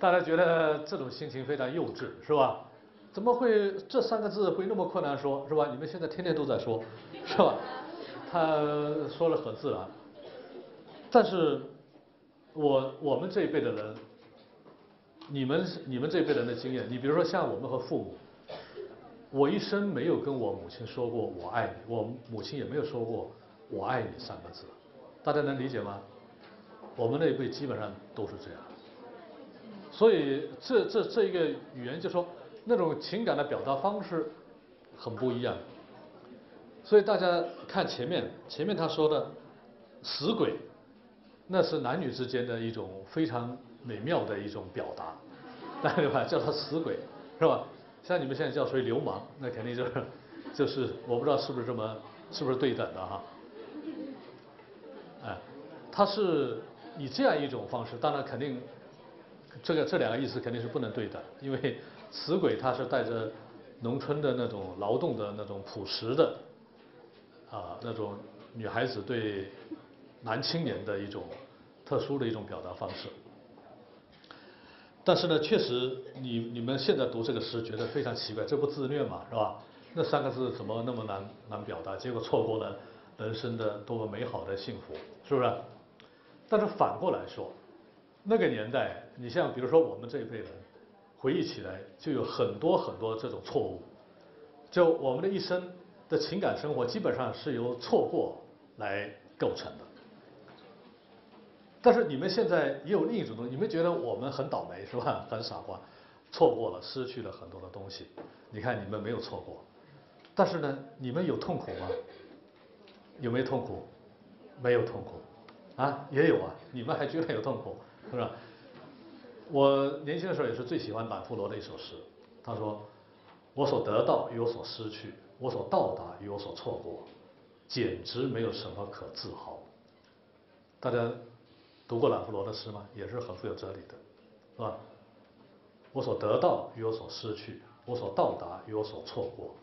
大家觉得这种心情非常幼稚，是吧？怎么会这三个字会那么困难说，是吧？你们现在天天都在说，是吧？他说了很自然，但是我我们这一辈的人，你们你们这一辈人的经验，你比如说像我们和父母，我一生没有跟我母亲说过我爱你，我母亲也没有说过我爱你三个字，大家能理解吗？我们那一辈基本上都是这样，所以这这这一个语言就说那种情感的表达方式很不一样。所以大家看前面，前面他说的“死鬼”，那是男女之间的一种非常美妙的一种表达，对吧？叫他“死鬼”，是吧？像你们现在叫谁“流氓”，那肯定就是就是我不知道是不是这么是不是对等的哈？哎，他是以这样一种方式，当然肯定这个这两个意思肯定是不能对的，因为“死鬼”他是带着农村的那种劳动的那种朴实的。啊，那种女孩子对男青年的一种特殊的一种表达方式。但是呢，确实，你你们现在读这个诗觉得非常奇怪，这不自虐嘛，是吧？那三个字怎么那么难难表达？结果错过了人生的多么美好的幸福，是不是？但是反过来说，那个年代，你像比如说我们这一辈人，回忆起来就有很多很多这种错误，就我们的一生。的情感生活基本上是由错过来构成的，但是你们现在也有另一种东西，你们觉得我们很倒霉是吧？很傻瓜，错过了，失去了很多的东西。你看你们没有错过，但是呢，你们有痛苦吗？有没有痛苦？没有痛苦，啊，也有啊。你们还觉得有痛苦，是吧？我年轻的时候也是最喜欢满富罗的一首诗，他说：“我所得到与我所失去。”我所到达与我所错过，简直没有什么可自豪。大家读过朗弗罗的诗吗？也是很富有哲理的，是吧？我所得到与我所失去，我所到达与我所错过，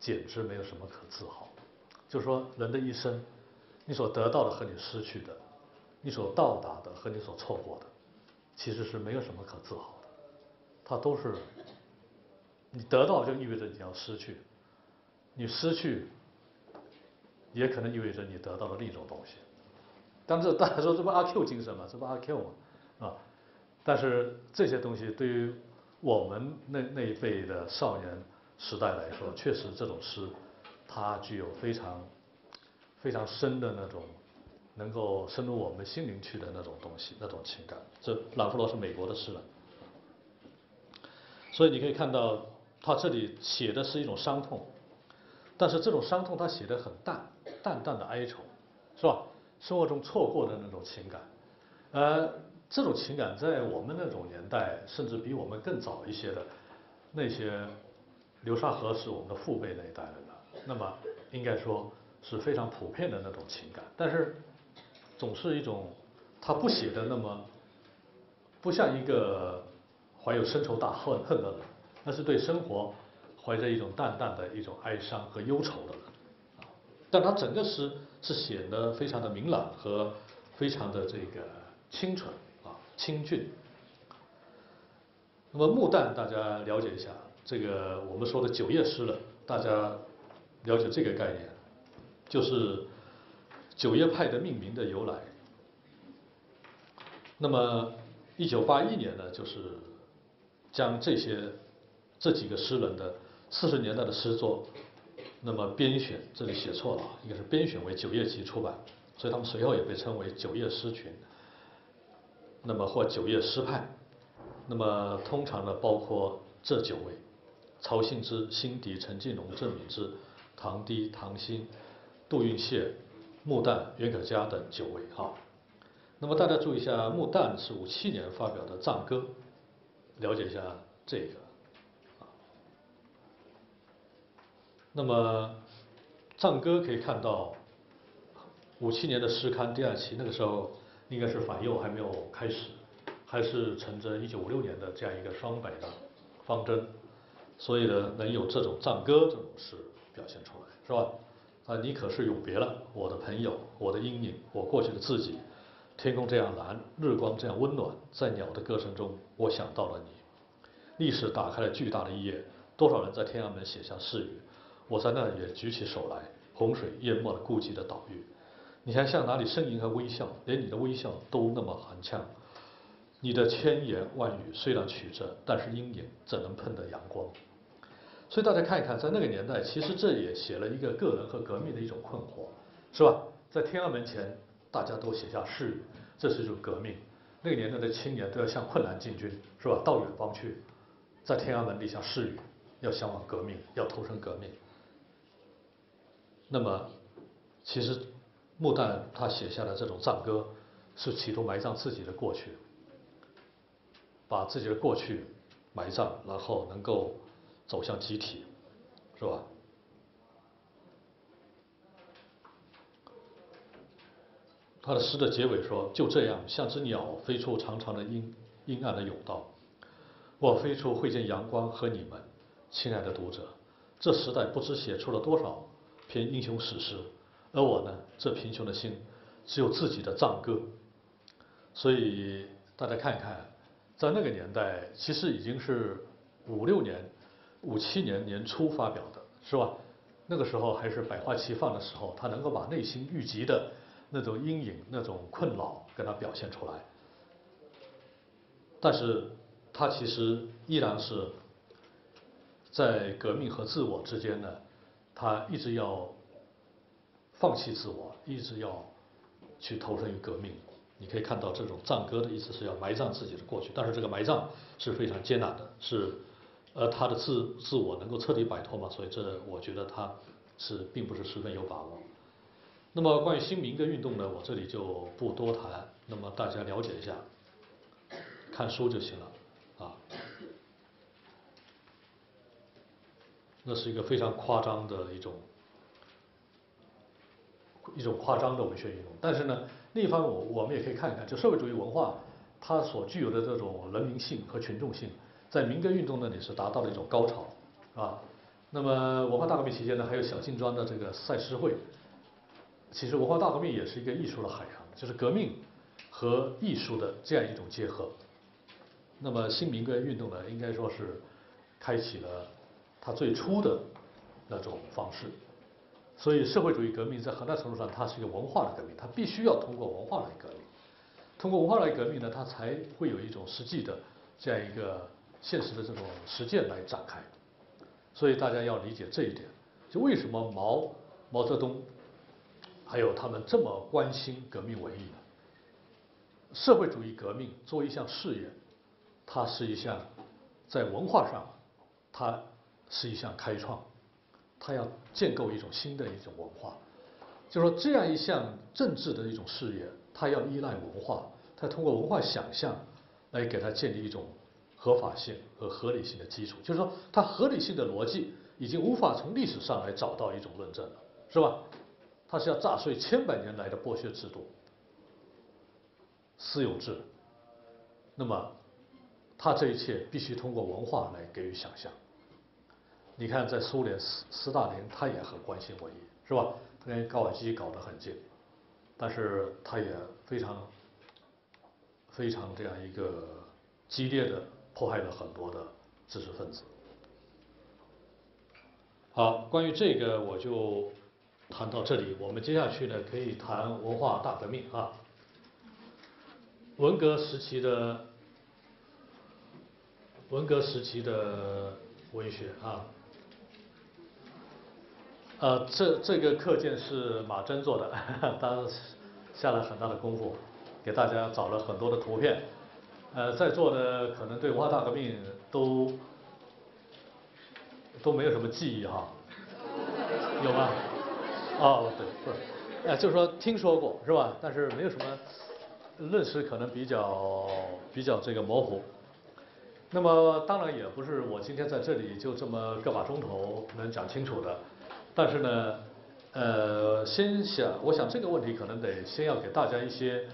简直没有什么可自豪。就是说，人的一生，你所得到的和你失去的，你所到达的和你所错过的，其实是没有什么可自豪的。它都是你得到就意味着你要失去。你失去，也可能意味着你得到了另一种东西。但这大家说这不阿 Q 精神吗？这不阿 Q 吗？啊！但是这些东西对于我们那那一辈的少年时代来说，确实这种诗，它具有非常非常深的那种能够深入我们心灵去的那种东西，那种情感。这朗弗罗是美国的诗人，所以你可以看到他这里写的是一种伤痛。但是这种伤痛他写的很淡，淡淡的哀愁，是吧？生活中错过的那种情感，呃，这种情感在我们那种年代，甚至比我们更早一些的那些流沙河是我们的父辈那一代人的，那么应该说是非常普遍的那种情感。但是总是一种他不写的那么不像一个怀有深仇大恨恨的人，那是对生活。怀着一种淡淡的一种哀伤和忧愁的人，啊，但他整个诗是写的非常的明朗和非常的这个清纯啊清俊。那么木旦大家了解一下，这个我们说的九叶诗了，大家了解这个概念，就是九叶派的命名的由来。那么一九八一年呢，就是将这些这几个诗人的。四十年代的诗作，那么编选这里写错了，应该是编选为九叶集出版，所以他们随后也被称为九叶诗群，那么或九叶诗派，那么通常呢包括这九位：曹兴之、辛迪、陈近龙、郑敏之、唐棣、唐新、杜运燮、穆旦、袁可嘉等九位哈。那么大家注意一下，穆旦是五七年发表的藏歌，了解一下这个。那么，藏歌可以看到，五七年的诗刊第二期，那个时候应该是反右还没有开始，还是乘着一九五六年的这样一个双北的方针，所以呢，能有这种藏歌这种诗表现出来，是吧？啊，你可是永别了，我的朋友，我的阴影，我过去的自己，天空这样蓝，日光这样温暖，在鸟的歌声中，我想到了你。历史打开了巨大的一页，多少人在天安门写下誓语，我在那也举起手来。洪水淹没了孤寂的岛屿，你还向哪里呻吟和微笑？连你的微笑都那么寒呛。你的千言万语虽然曲折，但是阴影怎能碰得阳光？所以大家看一看，在那个年代，其实这也写了一个个人和革命的一种困惑，是吧？在天安门前，大家都写下誓语，这是一种革命。那个年代的青年都要向困难进军，是吧？到远方去，在天安门立下誓语，要向往革命，要投身革命。那么，其实穆旦他写下的这种赞歌，是企图埋葬自己的过去，把自己的过去埋葬，然后能够走向集体，是吧？他的诗的结尾说：“就这样，像只鸟飞出长长的阴阴暗的甬道，我飞出会见阳光和你们，亲爱的读者。这时代不知写出了多少。”篇英雄史诗，而我呢，这贫穷的心，只有自己的赞歌。所以大家看一看，在那个年代，其实已经是五六年、五七年年初发表的，是吧？那个时候还是百花齐放的时候，他能够把内心郁积的那种阴影、那种困扰，跟他表现出来。但是，他其实依然是在革命和自我之间呢。他一直要放弃自我，一直要去投身于革命。你可以看到这种葬歌的意思是要埋葬自己的过去，但是这个埋葬是非常艰难的，是而他的自自我能够彻底摆脱嘛？所以这我觉得他是并不是十分有把握。那么关于新民歌运动呢，我这里就不多谈，那么大家了解一下，看书就行了啊。那是一个非常夸张的一种一种夸张的文学运动，但是呢，另一方面我我们也可以看一看，就社会主义文化它所具有的这种人民性和群众性，在民歌运动那里是达到了一种高潮，啊，那么文化大革命期间呢，还有小金庄的这个赛诗会，其实文化大革命也是一个艺术的海洋，就是革命和艺术的这样一种结合，那么新民歌运动呢，应该说是开启了。它最初的那种方式，所以社会主义革命在很大程度上，它是一个文化的革命，它必须要通过文化来革命，通过文化来革命呢，它才会有一种实际的这样一个现实的这种实践来展开。所以大家要理解这一点，就为什么毛毛泽东还有他们这么关心革命文艺呢？社会主义革命作为一项事业，它是一项在文化上，它。是一项开创，它要建构一种新的一种文化，就说这样一项政治的一种事业，它要依赖文化，它通过文化想象来给它建立一种合法性和合理性的基础。就是说，它合理性的逻辑已经无法从历史上来找到一种论证了，是吧？它是要炸碎千百年来的剥削制度、私有制，那么它这一切必须通过文化来给予想象。你看，在苏联，斯斯大林他也很关心文艺，是吧？他跟高尔基搞得很近，但是他也非常非常这样一个激烈的迫害了很多的知识分子。好，关于这个我就谈到这里。我们接下去呢，可以谈文化大革命啊，文革时期的文革时期的文学啊。呃，这这个课件是马珍做的，当然下了很大的功夫，给大家找了很多的图片。呃，在座的可能对文化大革命都都没有什么记忆哈，有吗？哦，对，不是，呃，就是说听说过是吧？但是没有什么认识，可能比较比较这个模糊。那么当然也不是我今天在这里就这么个把钟头能讲清楚的。但是呢，呃，先想，我想这个问题可能得先要给大家一些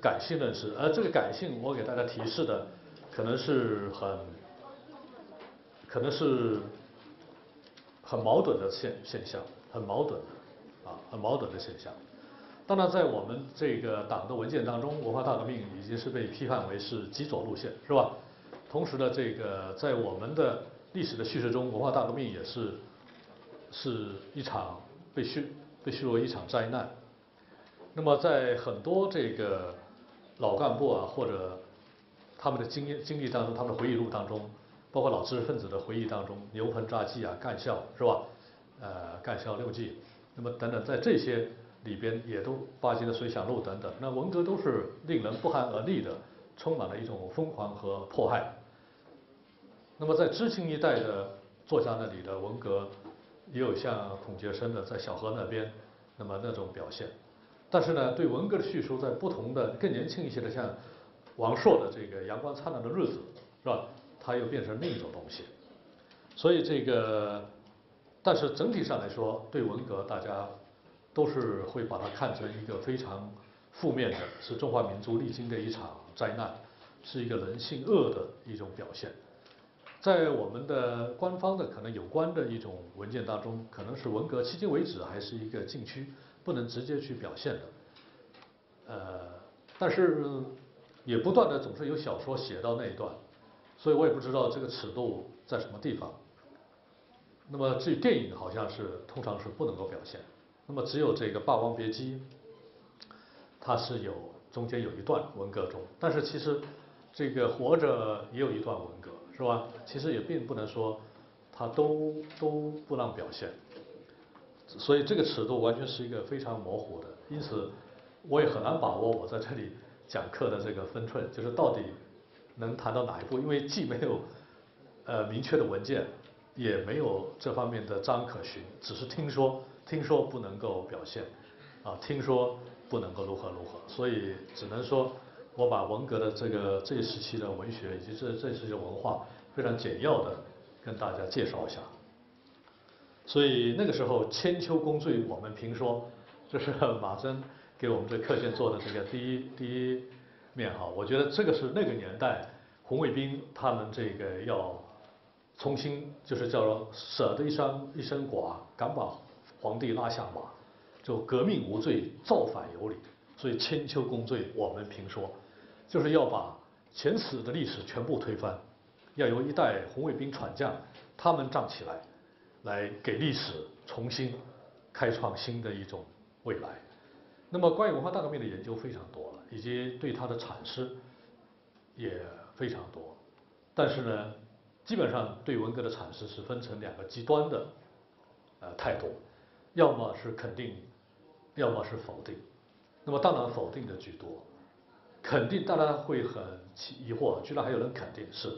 感性认识，而这个感性，我给大家提示的，可能是很，可能是很矛盾的现现象，很矛盾，啊，很矛盾的现象。当然，在我们这个党的文件当中，文化大革命已经是被批判为是极左路线，是吧？同时呢，这个在我们的历史的叙事中，文化大革命也是是一场被叙被叙为一场灾难。那么，在很多这个老干部啊，或者他们的经验经历当中，他们的回忆录当中，包括老知识分子的回忆当中，牛棚札记啊，干校是吧？呃，干校六记，那么等等，在这些。里边也都巴金的《随想录》等等，那文革都是令人不寒而栗的，充满了一种疯狂和迫害。那么在知青一代的作家那里的文革，也有像孔杰生的在小河那边，那么那种表现。但是呢，对文革的叙述，在不同的更年轻一些的像王朔的这个《阳光灿烂的日子》，是吧？它又变成另一种东西。所以这个，但是整体上来说，对文革大家。都是会把它看成一个非常负面的，是中华民族历经的一场灾难，是一个人性恶的一种表现。在我们的官方的可能有关的一种文件当中，可能是文革迄今为止还是一个禁区，不能直接去表现的。呃，但是也不断的总是有小说写到那一段，所以我也不知道这个尺度在什么地方。那么至于电影，好像是通常是不能够表现。那么只有这个《霸王别姬》，它是有中间有一段文革中，但是其实这个《活着》也有一段文革，是吧？其实也并不能说它都都不让表现，所以这个尺度完全是一个非常模糊的，因此我也很难把握我在这里讲课的这个分寸，就是到底能谈到哪一步，因为既没有呃明确的文件，也没有这方面的章可循，只是听说。听说不能够表现，啊，听说不能够如何如何，所以只能说我把文革的这个这一时期的文学以及这这一时期的文化非常简要的跟大家介绍一下。所以那个时候千秋功罪我们评说，这是马珍给我们这课件做的这个第一第一面哈，我觉得这个是那个年代红卫兵他们这个要重新就是叫做舍得一身一身剐，敢把。皇帝拉下马，就革命无罪，造反有理。所以千秋功罪我们评说，就是要把前史的历史全部推翻，要由一代红卫兵闯将他们站起来，来给历史重新开创新的一种未来。那么关于文化大革命的研究非常多了，以及对它的阐释也非常多。但是呢，基本上对文革的阐释是分成两个极端的呃态度。要么是肯定，要么是否定。那么当然否定的居多，肯定当然会很疑惑，居然还有人肯定是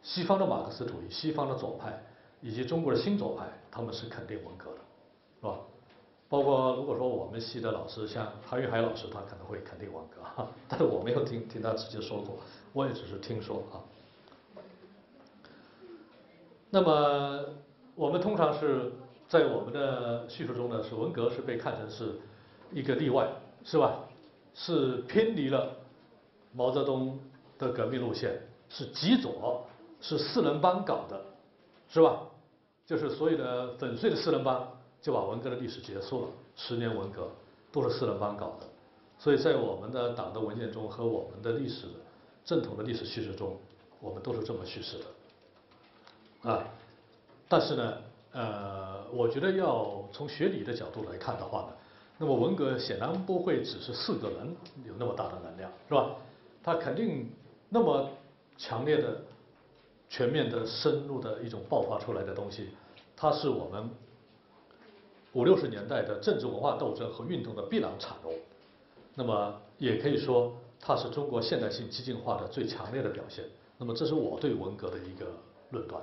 西方的马克思主义、西方的左派以及中国的新左派，他们是肯定文革的，是吧？包括如果说我们系的老师像韩玉海老师，他可能会肯定文革，但是我没有听听他直接说过，我也只是听说啊。那么我们通常是。在我们的叙述中呢，是文革是被看成是一个例外，是吧？是偏离了毛泽东的革命路线，是极左，是四人帮搞的，是吧？就是所有的粉碎的四人帮就把文革的历史结束了，十年文革都是四人帮搞的，所以在我们的党的文件中和我们的历史正统的历史叙事中，我们都是这么叙事的，啊，但是呢。呃，我觉得要从学理的角度来看的话呢，那么文革显然不会只是四个人有那么大的能量，是吧？他肯定那么强烈的、全面的、深入的一种爆发出来的东西，它是我们五六十年代的政治文化斗争和运动的必然产物。那么也可以说，它是中国现代性激进化的最强烈的表现。那么这是我对文革的一个论断。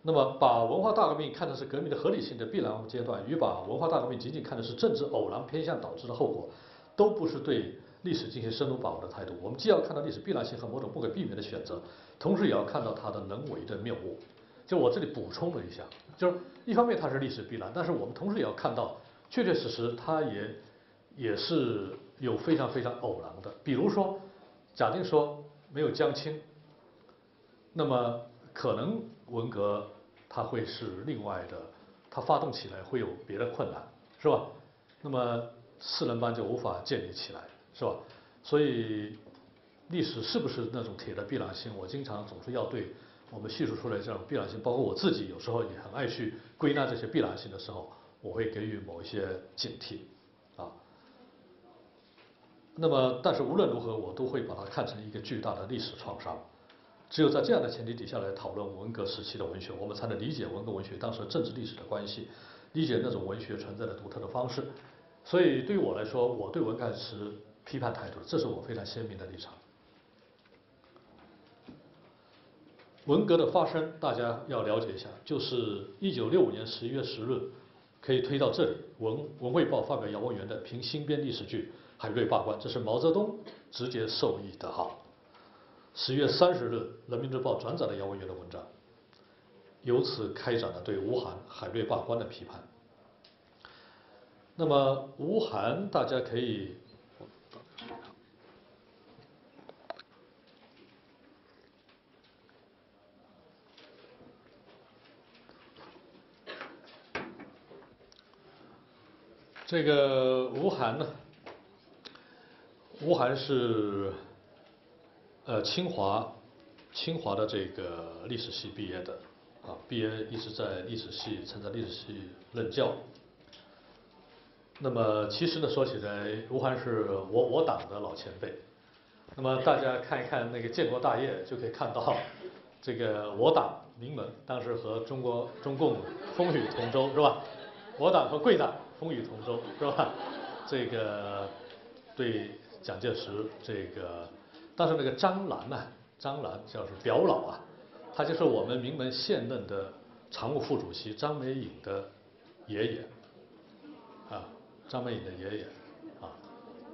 那么，把文化大革命看成是革命的合理性的必然阶段，与把文化大革命仅仅看的是政治偶然偏向导致的后果，都不是对历史进行深入把握的态度。我们既要看到历史必然性和某种不可避免的选择，同时也要看到它的人为的谬误。就我这里补充了一下，就是一方面它是历史必然，但是我们同时也要看到，确确实实它也也是有非常非常偶然的。比如说，假定说没有江青，那么可能文革。它会是另外的，它发动起来会有别的困难，是吧？那么四人帮就无法建立起来，是吧？所以历史是不是那种铁的必然性？我经常总是要对我们叙述出来这种必然性，包括我自己有时候也很爱去归纳这些必然性的时候，我会给予某一些警惕，啊。那么，但是无论如何，我都会把它看成一个巨大的历史创伤。只有在这样的前提底下来讨论文革时期的文学，我们才能理解文革文学当时政治历史的关系，理解那种文学存在的独特的方式。所以，对于我来说，我对文革持批判态度，这是我非常鲜明的立场。文革的发生，大家要了解一下，就是一九六五年十一月十日，可以推到这里，《文文汇报》发表姚文元的评新编历史剧《海瑞罢官》，这是毛泽东直接受益的哈。十月三十日，《人民日报》转载了姚文元的文章，由此开展了对吴晗、海瑞罢官的批判。那么，吴晗大家可以，这个吴晗呢，吴晗是。呃，清华，清华的这个历史系毕业的，啊，毕业一直在历史系，曾在历史系任教。那么，其实呢，说起来，吴晗是我我党的老前辈。那么，大家看一看那个建国大业，就可以看到，这个我党名门当时和中国中共风雨同舟，是吧？我党和贵党风雨同舟，是吧？这个对蒋介石这个。但是那个张澜呢？张澜叫是表老啊，他就是我们名门现任的常务副主席张美颖的爷爷，啊，张美颖的爷爷，啊，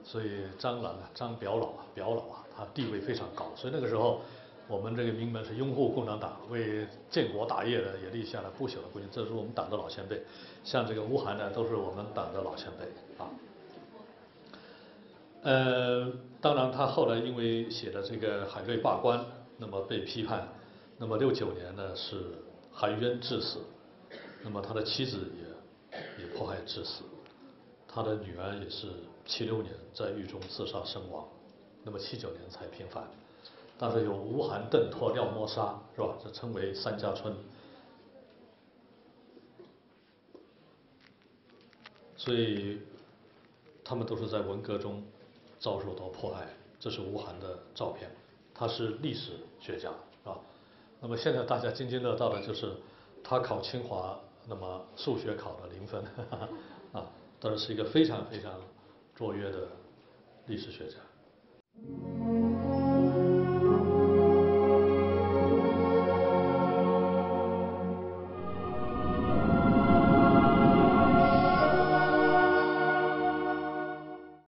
所以张澜啊，张表老啊，表老啊，他地位非常高。所以那个时候，我们这个名门是拥护共产党，为建国大业呢也立下了不朽的功勋。这是我们党的老前辈，像这个吴晗呢，都是我们党的老前辈啊。呃，当然，他后来因为写了这个海瑞罢官，那么被批判，那么六九年呢是含冤致死，那么他的妻子也也迫害致死，他的女儿也是七六年在狱中自杀身亡，那么七九年才平反，但是有吴晗、邓拓、廖沫沙，是吧？这称为三家村，所以他们都是在文革中。遭受到迫害，这是吴晗的照片，他是历史学家，是吧？那么现在大家津津乐道的就是他考清华，那么数学考了零分，啊，当然是一个非常非常卓越的历史学家。